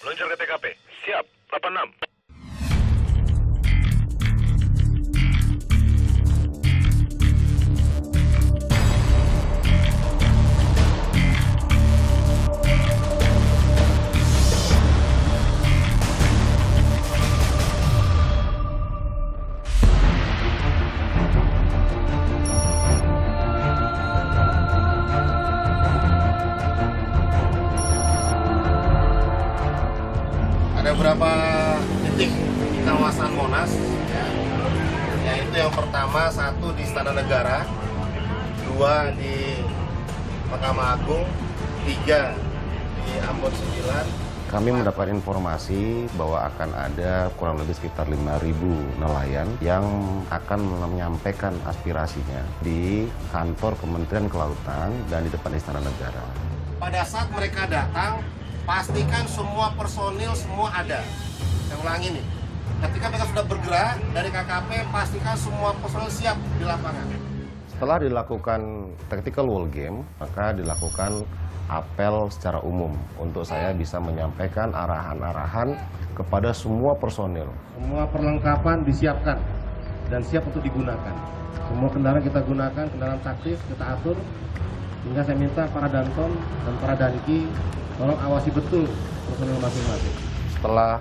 Meluncur ke TKP. Siap, 86. Yang pertama satu di Istana Negara dua di Mahkamah Agung tiga di Ambon 9 Kami mendapat informasi bahwa akan ada kurang lebih sekitar 5.000 nelayan yang akan menyampaikan aspirasinya di kantor Kementerian Kelautan dan di depan Istana Negara. pada saat mereka datang pastikan semua personil semua ada. Saya ulangi nih ketika mereka sudah bergerak dari KKP pastikan semua personil siap di lapangan. Setelah dilakukan tactical wall game, maka dilakukan apel secara umum untuk saya bisa menyampaikan arahan-arahan kepada semua personil. semua perlengkapan disiapkan dan siap untuk digunakan. Semua kendaraan kita gunakan kendaraan taktis kita atur. Sehingga saya minta para danton dan para danki tolong awasi betul personil masing-masing. Setelah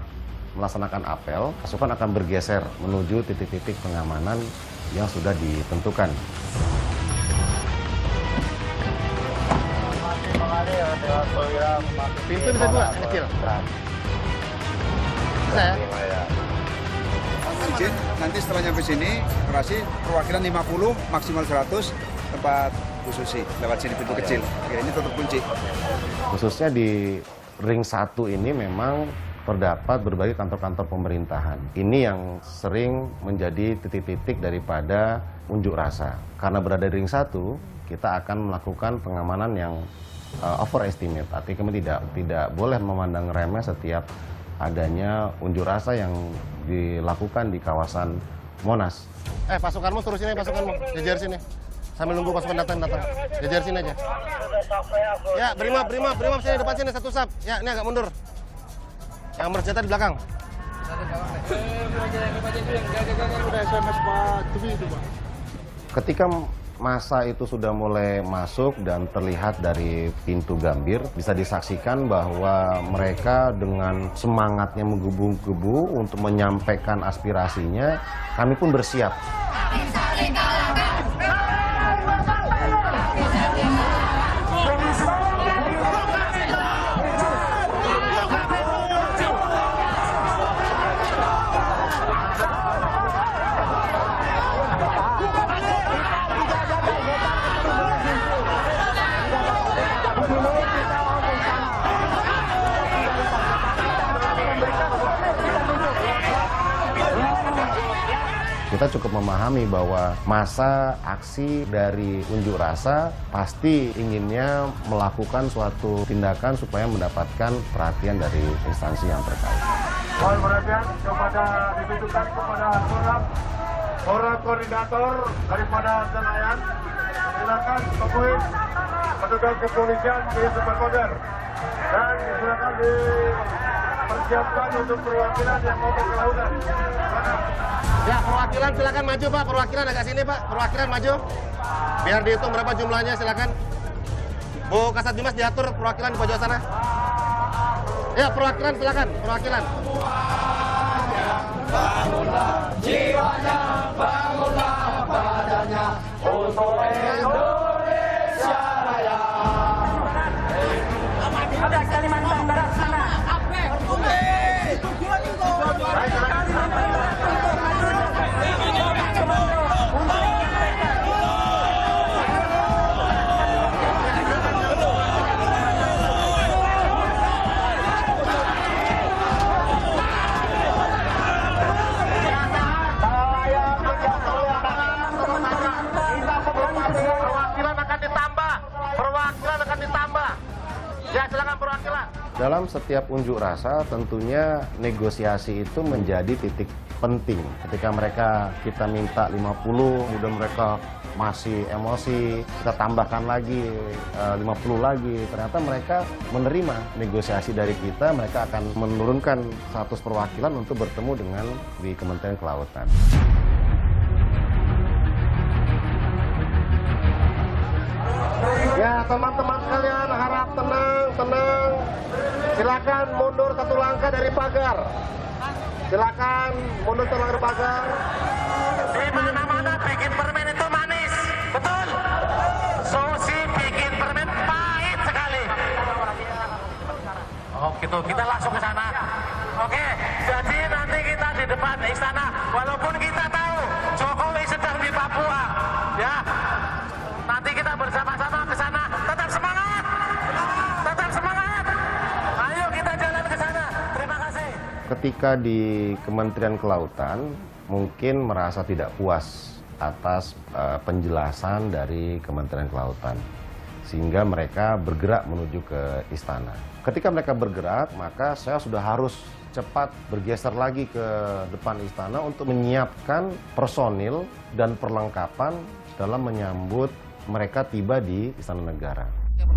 melaksanakan apel, pasukan akan bergeser menuju titik-titik pengamanan yang sudah ditentukan. pintu bisa dua kecil. Saya izin nanti setelah nyampe sini operasi perwakilan 50 maksimal 100 tempat khususi lewat sini pintu kecil. Oke, ini tutup kunci. Khususnya di ring satu ini memang terdapat berbagai kantor-kantor pemerintahan. Ini yang sering menjadi titik-titik daripada unjuk rasa. Karena berada di ring satu, kita akan melakukan pengamanan yang uh, overestimate. Artinya kami tidak tidak boleh memandang remeh setiap adanya unjuk rasa yang dilakukan di kawasan Monas. eh pasukanmu suruh sini pasukanmu jejer sini sambil nunggu pasukan datang datang jejer sini aja ya brimob brimob brimob sini depan sini satu sap ya ini agak mundur yang bersenjata di belakang Ketika masa itu sudah mulai masuk dan terlihat dari pintu gambir, bisa disaksikan bahwa mereka dengan semangatnya menggebu-gebu untuk menyampaikan aspirasinya, kami pun bersiap. Kita cukup memahami bahwa masa aksi dari unjuk rasa pasti inginnya melakukan suatu tindakan supaya mendapatkan perhatian dari instansi yang terkait. Mohon perhatian kepada ditujukan kepada orang orang koordinator daripada nelayan. Silakan temui petugas kepolisian di Superkoder dan silakan dipersiapkan untuk perwakilan yang mau ke kelautan. Silakan. ya perwakilan silakan maju pak. Perwakilan agak sini pak. Perwakilan maju. Biar dihitung berapa jumlahnya silakan. Bu Kasat Dimas diatur perwakilan di pojok sana. Ya perwakilan silakan. Perwakilan. Perwakilan Dalam setiap unjuk rasa tentunya negosiasi itu menjadi titik penting. Ketika mereka kita minta 50, kemudian mereka masih emosi, kita tambahkan lagi eh, 50 lagi. Ternyata mereka menerima negosiasi dari kita, mereka akan menurunkan status perwakilan untuk bertemu dengan di Kementerian Kelautan. Ya teman-teman sekalian harap tenang. Silakan mundur satu langkah dari pagar. Silakan mundur satu langkah dari pagar. Di mana-mana bikin permen itu manis, betul? Susi bikin permen pahit sekali. Oh gitu, kita langsung ke sana. Oke, jadi nanti kita di depan istana, walaupun ketika di Kementerian Kelautan mungkin merasa tidak puas atas eh, penjelasan dari Kementerian Kelautan sehingga mereka bergerak menuju ke istana. Ketika mereka bergerak, maka saya sudah harus cepat bergeser lagi ke depan istana untuk menyiapkan personil dan perlengkapan dalam menyambut mereka tiba di Istana Negara.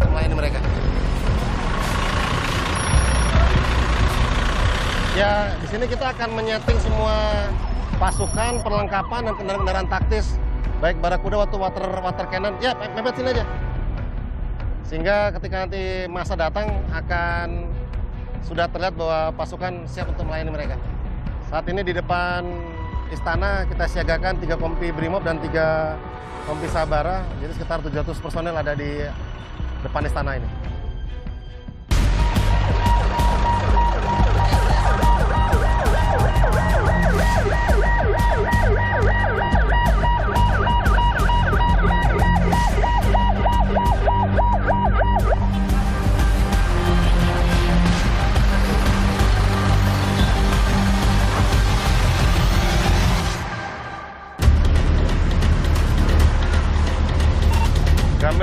Mereka. Ya, di sini kita akan menyeting semua pasukan, perlengkapan, dan kendaraan-kendaraan taktis. Baik Barakuda waktu water, water cannon. Ya, me- mepet sini aja. Sehingga ketika nanti masa datang akan sudah terlihat bahwa pasukan siap untuk melayani mereka. Saat ini di depan istana kita siagakan tiga kompi Brimob dan tiga kompi Sabara. Jadi sekitar 700 personel ada di depan istana ini.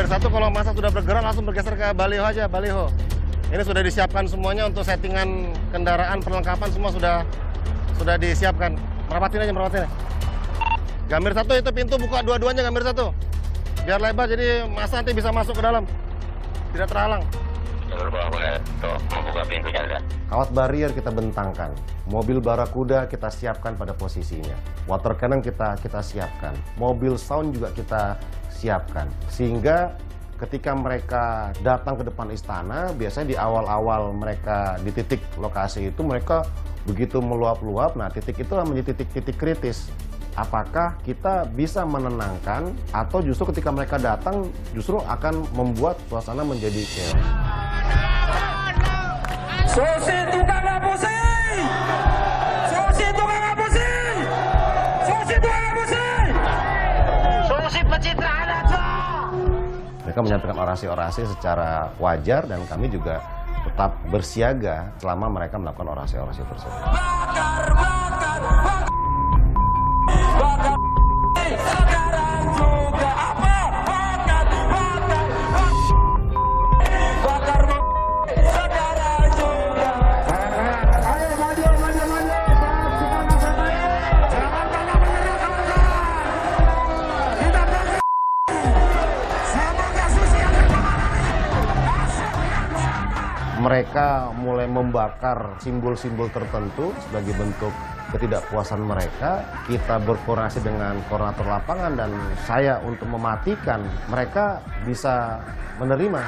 Satu kalau masa sudah bergerak langsung bergeser ke baliho aja, baliho. Ini sudah disiapkan semuanya untuk settingan kendaraan, perlengkapan semua sudah sudah disiapkan. Merapatin aja, merapatin. Gambar satu itu pintu buka dua-duanya gambar satu. Biar lebar jadi masa nanti bisa masuk ke dalam. Tidak terhalang. Jalur bawah membuka pintunya. Kawat barrier kita bentangkan. Mobil barakuda kita siapkan pada posisinya. Water cannon kita kita siapkan. Mobil sound juga kita siapkan. Sehingga ketika mereka datang ke depan istana, biasanya di awal-awal mereka di titik lokasi itu mereka begitu meluap-luap. Nah, titik itulah menjadi titik-titik kritis. Apakah kita bisa menenangkan atau justru ketika mereka datang justru akan membuat suasana menjadi chaos. Susi tukang ngapusin! Susi tukang ngapusin! Susi tukang ngapusin! Susi pencitraan aja! Mereka menyampaikan orasi-orasi secara wajar dan kami juga tetap bersiaga selama mereka melakukan orasi-orasi tersebut. Mereka mulai membakar simbol-simbol tertentu sebagai bentuk ketidakpuasan mereka. Kita berkoordinasi dengan koordinator lapangan dan saya untuk mematikan mereka bisa menerima.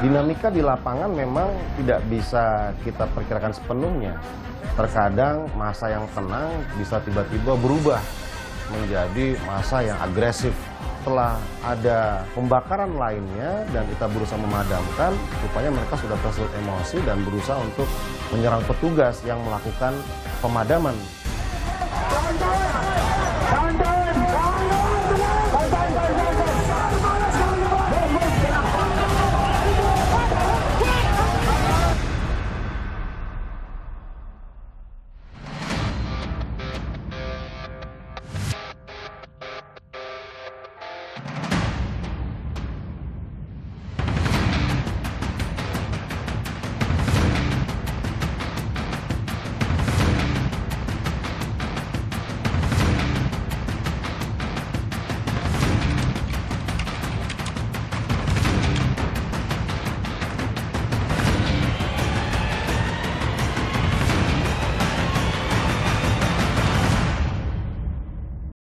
Dinamika di lapangan memang tidak bisa kita perkirakan sepenuhnya. Terkadang masa yang tenang bisa tiba-tiba berubah menjadi masa yang agresif. Setelah ada pembakaran lainnya dan kita berusaha memadamkan, rupanya mereka sudah tersulut emosi dan berusaha untuk menyerang petugas yang melakukan pemadaman